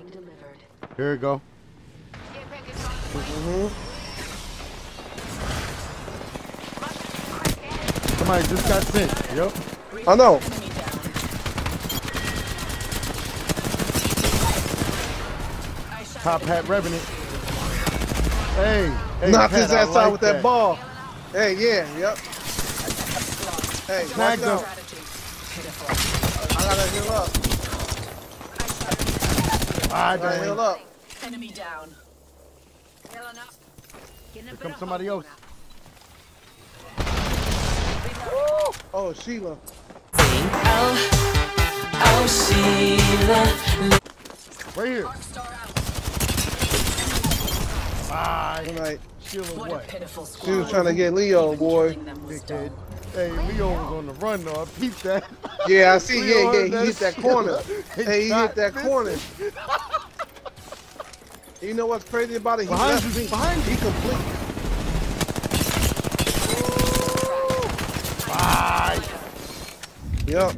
being delivered. Here we go. Mhm. Somebody just got sent. Yep. I know. Enemy down. I shot Top hat Revenant. Hey. hey Knocked his I ass like out with that. ball. Hey, yeah, yep. Hey, watch Snagged him. out. Strategy. Pitiful. I gotta heal up. Ah, I gotta dang. heal up. Enemy down. Here comes somebody else. Oh, Sheila. Oh, Sheila. Right here. Bye. Good night. Sheila What a what? pitiful squad. She was trying to get Leo, boy. Killing them was Dickhead. dumb. Hey, Leo was on the run though. I peeped that. Yeah, I see. Leo Yeah, yeah. He hit that shit. corner. He Hey, he hit that corner. You know what's crazy about it? He Behind you, me. behind He complete. Bye. Yep.